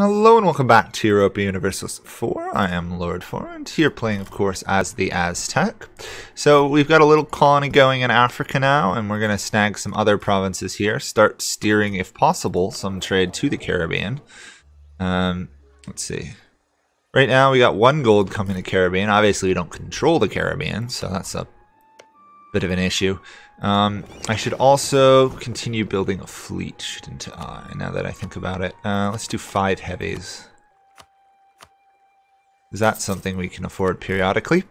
Hello and welcome back to Europa Universalis 4. I am Lord Forwind, here playing of course as the Aztec. So we've got a little colony going in Africa now and we're going to snag some other provinces here, start steering if possible some trade to the Caribbean. Um, let's see. Right now we got one gold coming to Caribbean, obviously we don't control the Caribbean so that's a bit of an issue. Um, I should also continue building a fleet, shouldn't I? Now that I think about it. Uh, let's do five heavies. Is that something we can afford periodically?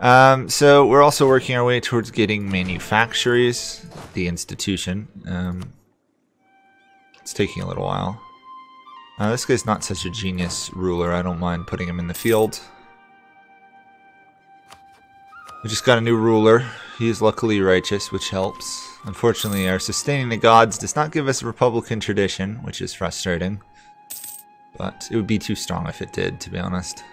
Um, so we're also working our way towards getting manufactories, the institution. Um, it's taking a little while. Uh, this guy's not such a genius ruler. I don't mind putting him in the field. We just got a new ruler. He is luckily righteous, which helps. Unfortunately, our sustaining the gods does not give us a republican tradition, which is frustrating. But it would be too strong if it did, to be honest.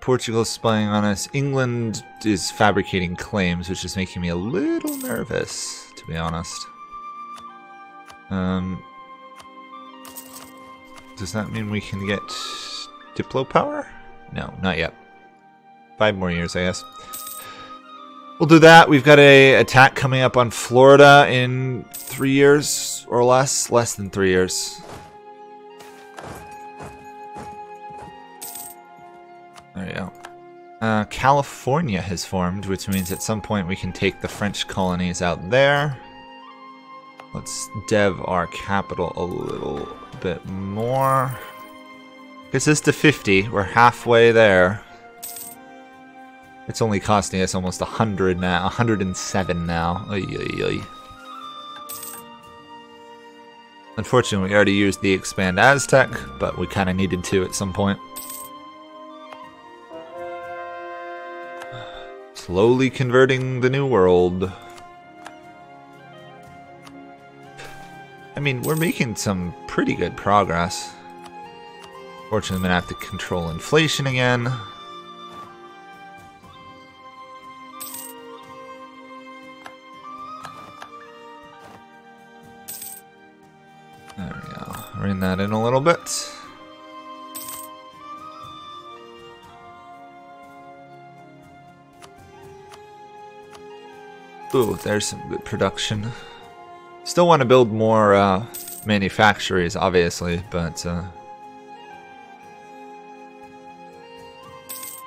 Portugal is spying on us. England is fabricating claims, which is making me a little nervous, to be honest. Um, does that mean we can get Diplo power? No, not yet. Five more years, I guess. We'll do that. We've got a attack coming up on Florida in three years or less. Less than three years. There you go. Uh, California has formed, which means at some point we can take the French colonies out there. Let's dev our capital a little bit more. Gets this to 50. We're halfway there. It's only costing us almost 100 now. 107 now. Oy, oy, oy. Unfortunately, we already used the Expand Aztec, but we kind of needed to at some point. Slowly converting the new world. I mean, we're making some pretty good progress. Fortunately, I'm going to have to control inflation again. Rein that in a little bit. Ooh, there's some good production. Still want to build more uh, manufactories, obviously, but uh,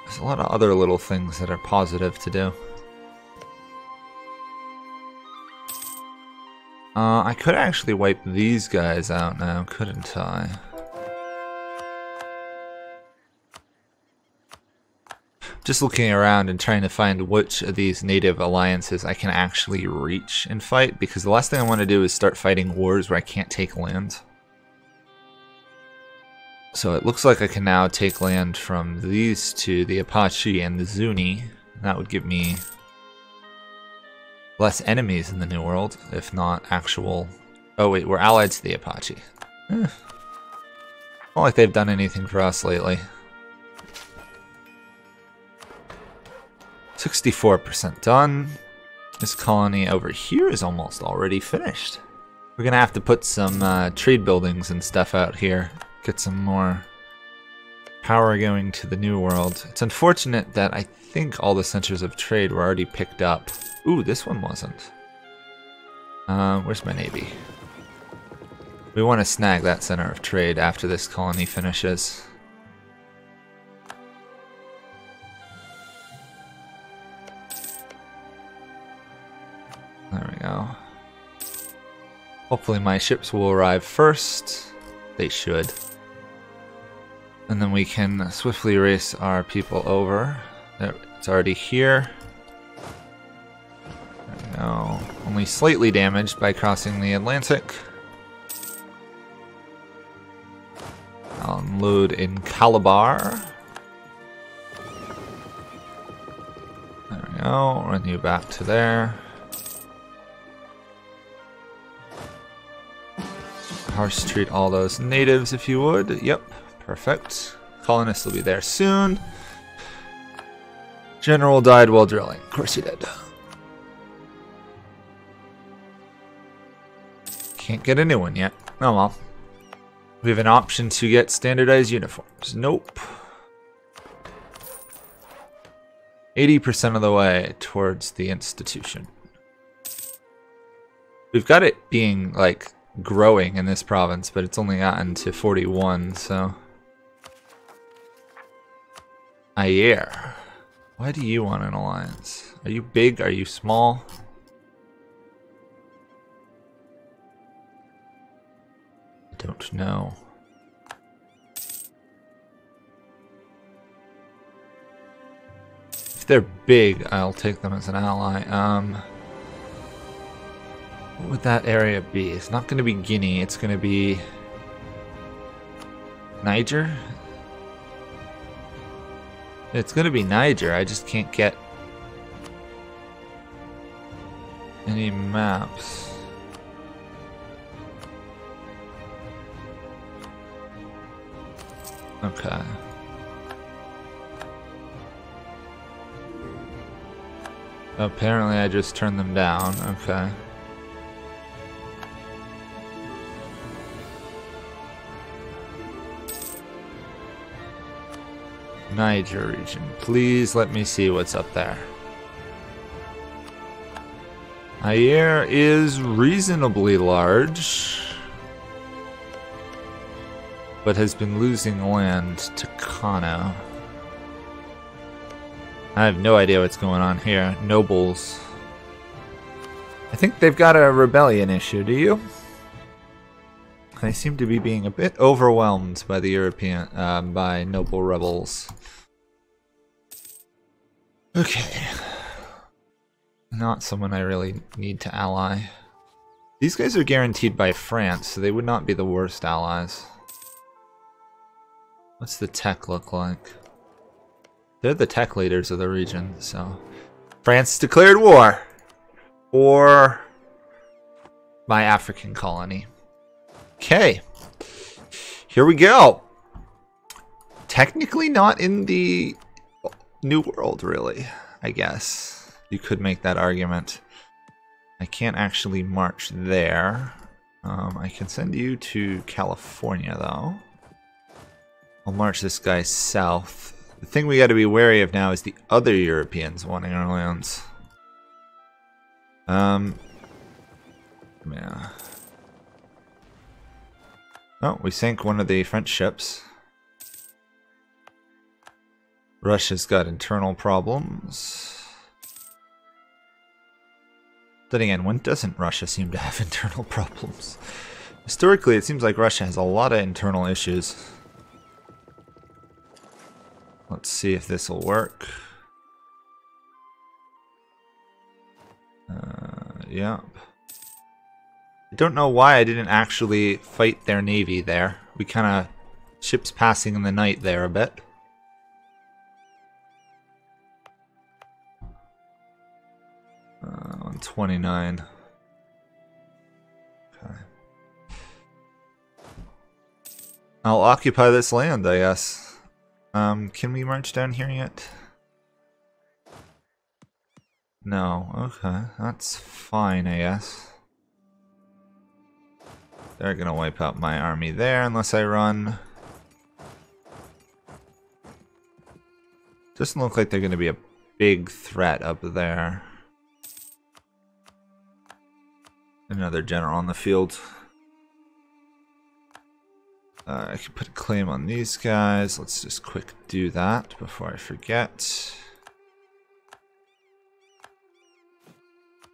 there's a lot of other little things that are positive to do. Uh, I could actually wipe these guys out now, couldn't I? Just looking around and trying to find which of these native alliances I can actually reach and fight, because the last thing I want to do is start fighting wars where I can't take land. So it looks like I can now take land from these two, the Apache and the Zuni. That would give me less enemies in the New World, if not actual... Oh wait, we're allied to the Apache. Eh. Not like they've done anything for us lately. 64% done. This colony over here is almost already finished. We're gonna have to put some uh, trade buildings and stuff out here. Get some more power going to the New World. It's unfortunate that I think all the centers of trade were already picked up. Ooh, this one wasn't. Uh, where's my navy? We want to snag that center of trade after this colony finishes. There we go. Hopefully my ships will arrive first. They should. And then we can swiftly race our people over. It's already here. Go. Only slightly damaged by crossing the Atlantic. I'll unload in Calabar. There we go. Run you back to there. Harsh treat all those natives if you would. Yep, perfect. Colonists will be there soon. General died while drilling. Of course he did. Can't get a new one yet. Oh well. We have an option to get standardized uniforms. Nope. 80% of the way towards the institution. We've got it being, like, growing in this province, but it's only gotten to 41, so... Air. Why do you want an alliance? Are you big? Are you small? I don't know. If they're big, I'll take them as an ally. Um, what would that area be? It's not going to be Guinea. It's going to be Niger. It's to be Niger. I just can't get any maps. Okay. Apparently I just turned them down. Okay. Niger region. Please let me see what's up there. Air is reasonably large, but has been losing land to Kano. I have no idea what's going on here. Nobles. I think they've got a rebellion issue, do you? They seem to be being a bit overwhelmed by the European, uh, by noble rebels. Okay. Not someone I really need to ally. These guys are guaranteed by France, so they would not be the worst allies. What's the tech look like? They're the tech leaders of the region, so... France declared war! Or... my African colony. Okay. Here we go. Technically not in the New World, really, I guess. You could make that argument. I can't actually march there. Um, I can send you to California, though. I'll march this guy south the thing we got to be wary of now is the other Europeans wanting our lands. Um, yeah. Oh, we sank one of the French ships. Russia's got internal problems. Then again, when doesn't Russia seem to have internal problems? Historically, it seems like Russia has a lot of internal issues. Let's see if this will work. Uh, yep. I don't know why I didn't actually fight their navy there. We kind of ships passing in the night there a bit. Uh, on 29. Okay. I'll occupy this land, I guess. Um, can we march down here yet? No, okay, that's fine, I guess. They're gonna wipe out my army there unless I run. Doesn't look like they're gonna be a big threat up there. Another general on the field. Uh, I can put a claim on these guys. Let's just quick do that before I forget.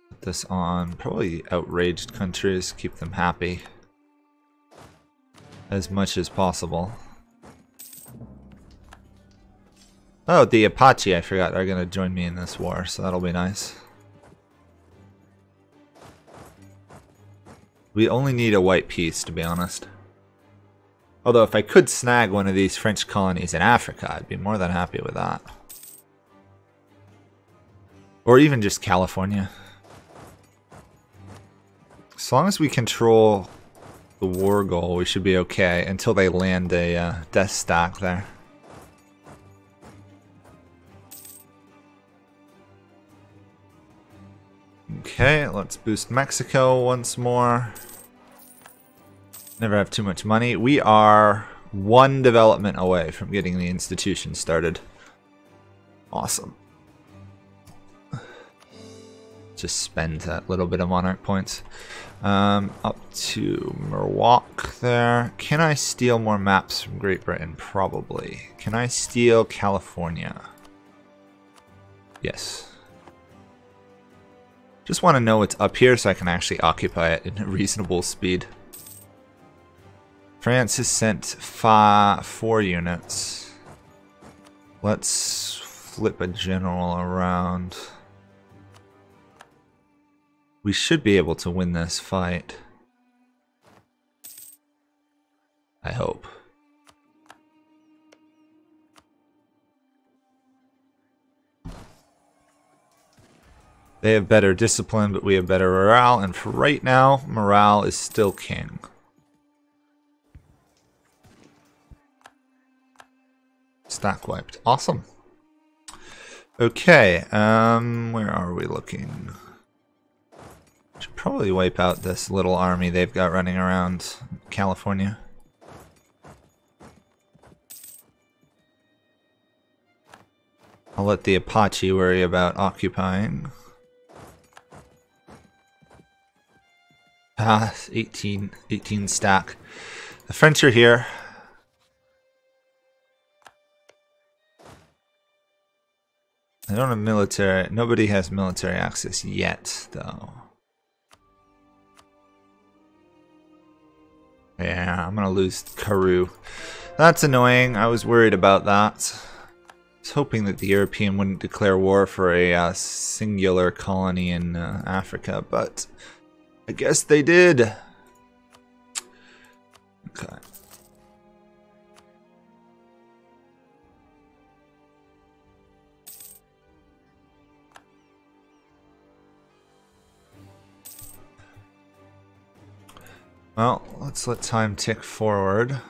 Put this on probably outraged countries, keep them happy as much as possible. Oh, the Apache, I forgot, are going to join me in this war, so that'll be nice. We only need a white peace, to be honest. Although if I could snag one of these French colonies in Africa, I'd be more than happy with that. Or even just California. As long as we control the war goal, we should be okay until they land a uh, death stack there. Okay, let's boost Mexico once more. Never have too much money. We are one development away from getting the institution started. Awesome. Just spend that little bit of monarch points. Um, up to Merwak there. Can I steal more maps from Great Britain? Probably. Can I steal California? Yes. Just want to know what's up here so I can actually occupy it in a reasonable speed. France has sent five, four units. Let's flip a general around. We should be able to win this fight. I hope. They have better discipline, but we have better morale, and for right now, morale is still king. Stack wiped. Awesome. Okay, um, where are we looking? Probably wipe out this little army they've got running around California. I'll let the Apache worry about occupying. Ah, 18, 18 stack. The French are here. I don't have military. Nobody has military access yet, though. Yeah, I'm gonna lose Karu. That's annoying. I was worried about that. I was hoping that the European wouldn't declare war for a uh, singular colony in uh, Africa, but I guess they did. Okay. Well, let's let time tick forward.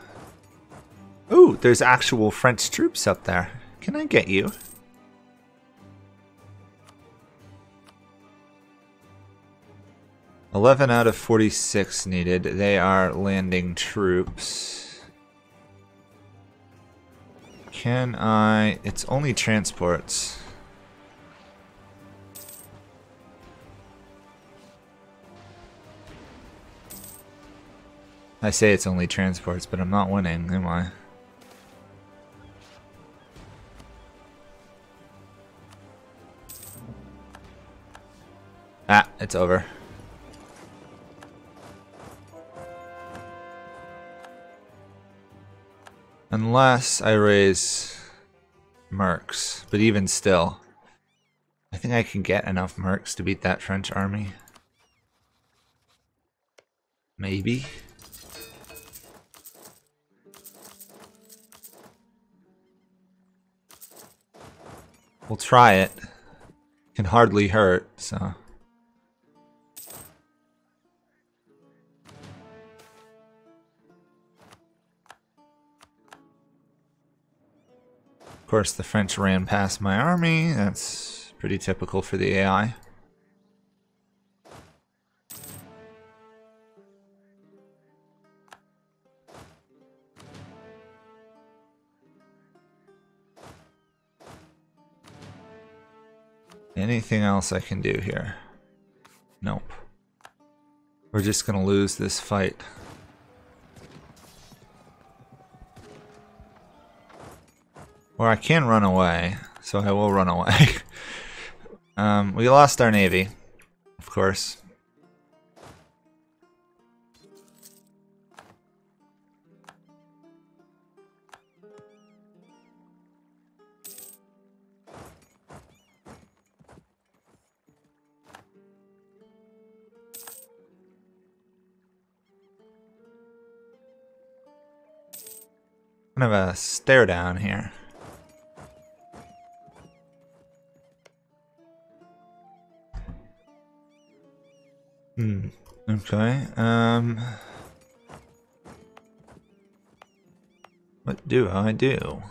Ooh, there's actual French troops up there. Can I get you? Eleven out of forty-six needed. They are landing troops. Can I... It's only transports. I say it's only transports, but I'm not winning, am I? Ah, it's over. Unless I raise mercs, but even still, I think I can get enough mercs to beat that French army. Maybe. We'll try it. Can hardly hurt, so. Of course, the French ran past my army. That's pretty typical for the AI. Anything else I can do here? Nope. We're just gonna lose this fight. Or I can run away, so I will run away. um, we lost our navy, of course. Kind of a stare down here. Hmm. Okay. Um. What do I do?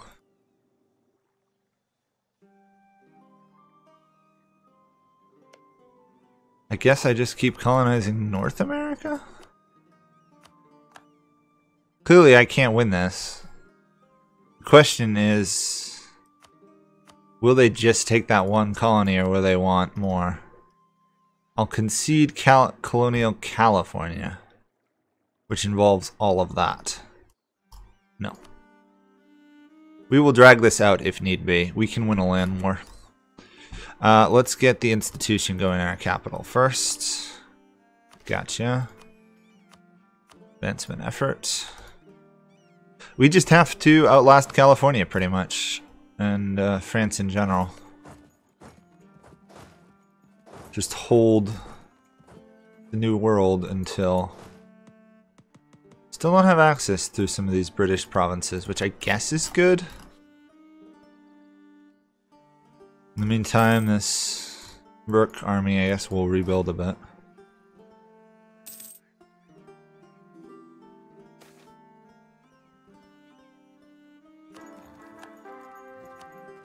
I guess I just keep colonizing North America? Clearly, I can't win this. Question is, will they just take that one colony or will they want more? I'll concede Cal Colonial California, which involves all of that. No. We will drag this out if need be. We can win a land war. Uh, let's get the institution going in our capital first. Gotcha. Advancement effort. We just have to outlast California pretty much. And uh, France in general. Just hold the new world until... Still don't have access to some of these British provinces, which I guess is good. In the meantime, this Rook army, I guess, will rebuild a bit.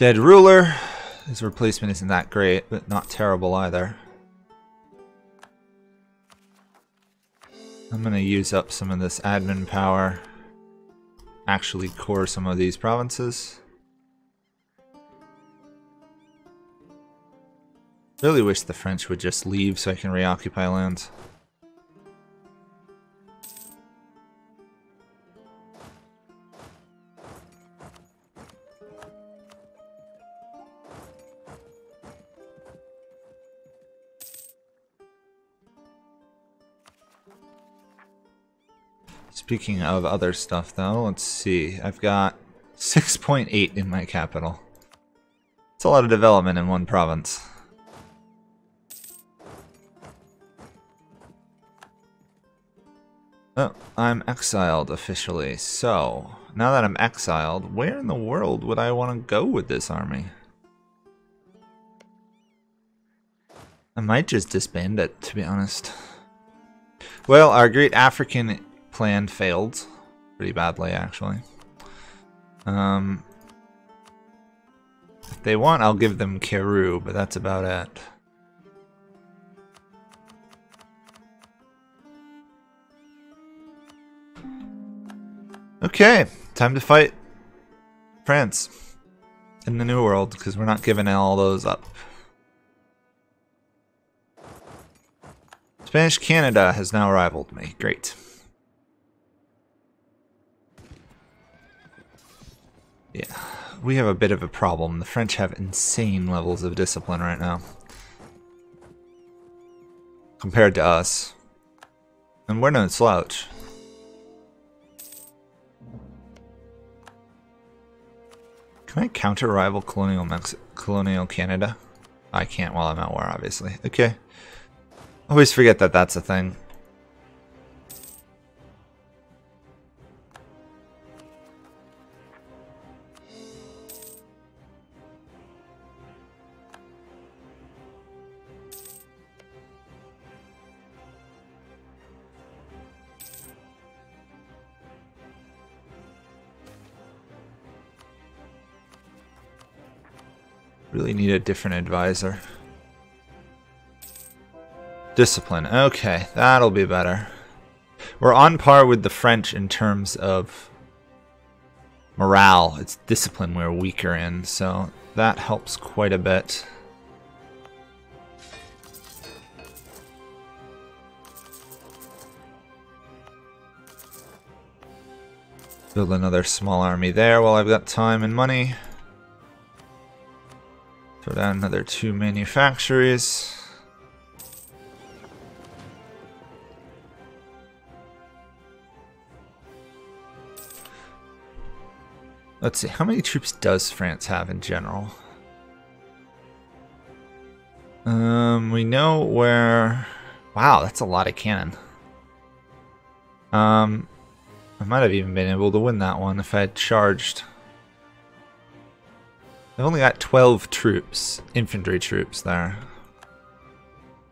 Dead ruler. His replacement isn't that great, but not terrible either. I'm going to use up some of this admin power. Actually core some of these provinces. Really wish the French would just leave so I can reoccupy lands. Speaking of other stuff though, let's see. I've got 6.8 in my capital. It's a lot of development in one province. Oh, I'm exiled officially. So, now that I'm exiled, where in the world would I want to go with this army? I might just disband it, to be honest. Well, our great African plan failed pretty badly, actually. Um, if they want, I'll give them Keru, but that's about it. Okay, time to fight France in the New World, because we're not giving all those up. Spanish Canada has now rivaled me. Great. Yeah, we have a bit of a problem. The French have insane levels of discipline right now. Compared to us. And we're no slouch. Can I counter rival colonial Mex colonial Canada? I can't while I'm at war, obviously. Okay. Always forget that that's a thing. Really need a different advisor. Discipline. Okay, that'll be better. We're on par with the French in terms of morale. It's discipline we're weaker in, so that helps quite a bit. Build another small army there while I've got time and money. Throw down another two manufactories. Let's see, how many troops does France have in general? Um, we know where... Wow, that's a lot of cannon. Um, I might have even been able to win that one if I had charged. They've only got 12 troops, infantry troops there.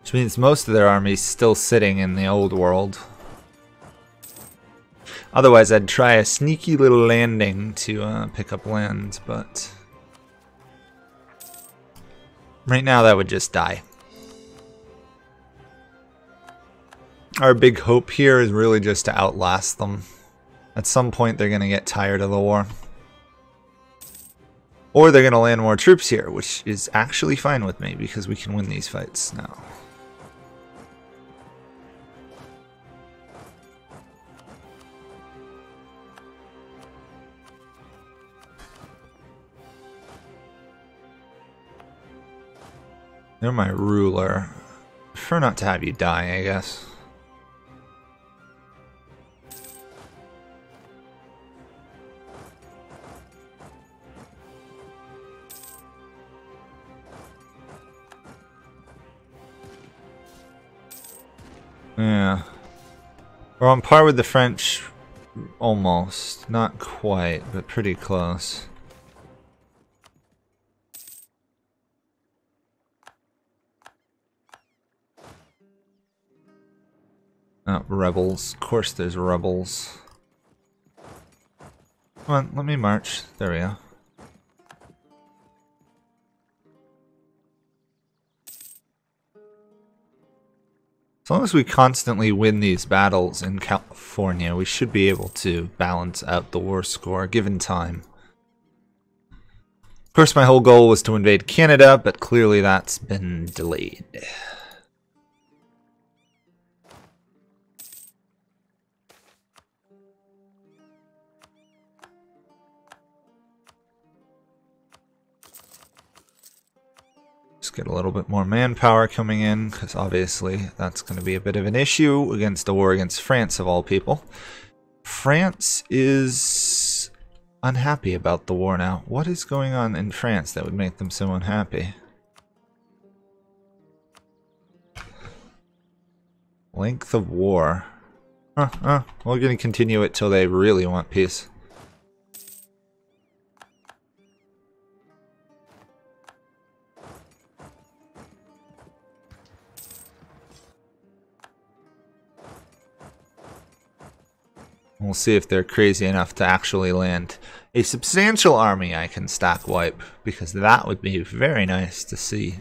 Which means most of their army's still sitting in the old world. Otherwise, I'd try a sneaky little landing to uh, pick up land, but... Right now, that would just die. Our big hope here is really just to outlast them At some point they're going to get tired of the war. Or they're going to land more troops here, which is actually fine with me because we can win these fights now. You're my ruler. Prefer not to have you die, I guess. We're on par with the French, almost. Not quite, but pretty close. Oh, rebels. Of course there's rebels. Come on, let me march. There we go. As long as we constantly win these battles in California, we should be able to balance out the war score given time. Of course, my whole goal was to invade Canada, but clearly that's been delayed. Get a little bit more manpower coming in, because obviously that's going to be a bit of an issue against the war against France, of all people. France is unhappy about the war now. What is going on in France that would make them so unhappy? Length of war. We're going to continue it till they really want peace. We'll see if they're crazy enough to actually land a substantial army I can stack wipe, because that would be very nice to see.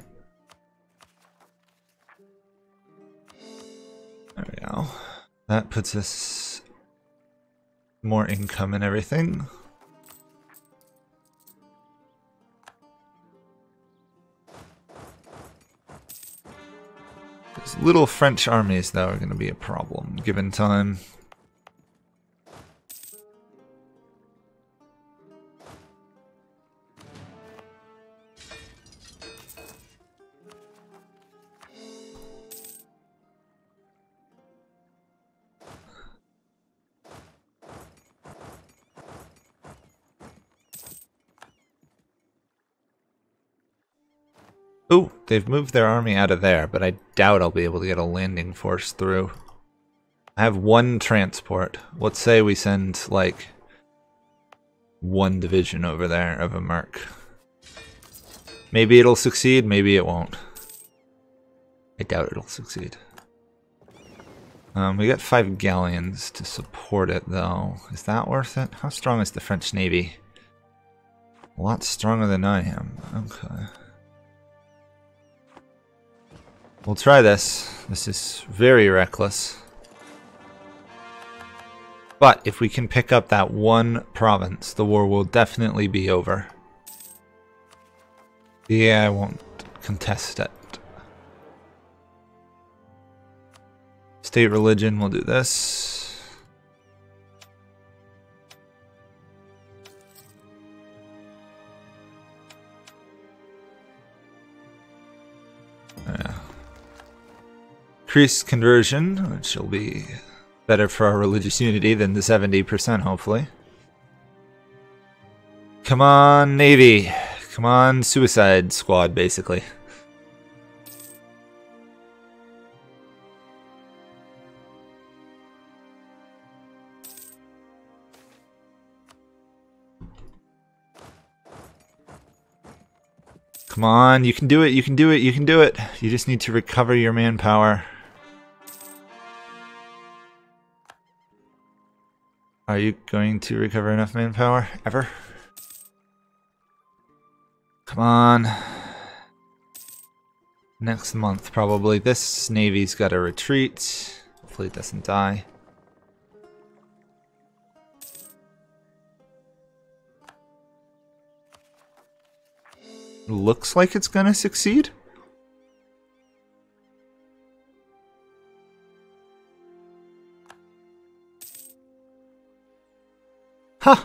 There we go. That puts us more income and everything. Those little French armies, though, are going to be a problem, given time. Oh, they've moved their army out of there, but I doubt I'll be able to get a landing force through. I have one transport. Let's say we send, like, one division over there of a merc. Maybe it'll succeed, maybe it won't. I doubt it'll succeed. Um, we got five galleons to support it, though. Is that worth it? How strong is the French Navy? A lot stronger than I am. Okay. We'll try this. This is very reckless. But if we can pick up that one province, the war will definitely be over. Yeah, I won't contest it. State religion, we'll do this. Increased conversion, which will be better for our religious unity than the 70%, hopefully. Come on, Navy. Come on, Suicide Squad, basically. Come on, you can do it, you can do it, you can do it. You just need to recover your manpower. Are you going to recover enough manpower? Ever? Come on. Next month, probably. This navy's got to retreat. Hopefully it doesn't die. Looks like it's going to succeed. Huh.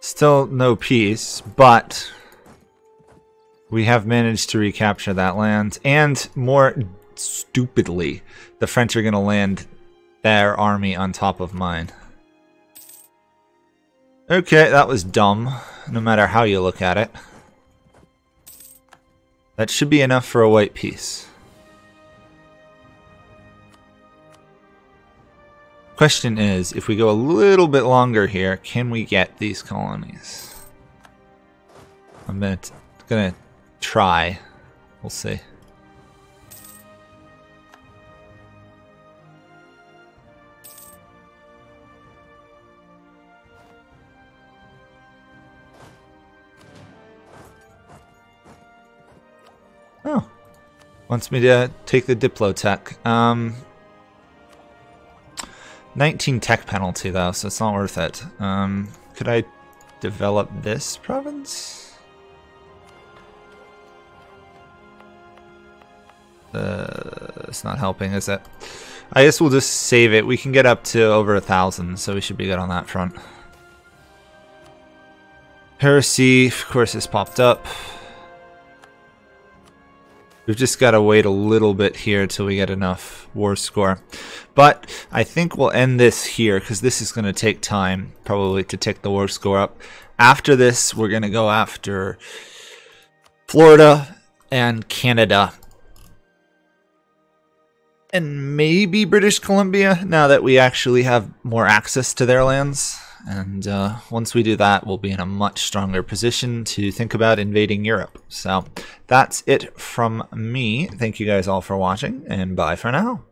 Still no peace, but we have managed to recapture that land. And more stupidly, the French are going to land their army on top of mine. Okay, that was dumb, no matter how you look at it. That should be enough for a white peace. Question is, if we go a little bit longer here, can we get these colonies? I'm gonna, gonna try. We'll see. Oh. Wants me to take the Diplotech. Um, 19 tech penalty though, so it's not worth it. Um, could I develop this province? Uh, it's not helping, is it? I guess we'll just save it. We can get up to over a thousand, so we should be good on that front. Heresy, of course, has popped up. We've just got to wait a little bit here till we get enough war score. But I think we'll end this here because this is going to take time probably to take the war score up. After this, we're going to go after Florida and Canada. And maybe British Columbia now that we actually have more access to their lands. And uh, once we do that, we'll be in a much stronger position to think about invading Europe. So that's it from me. Thank you guys all for watching, and bye for now.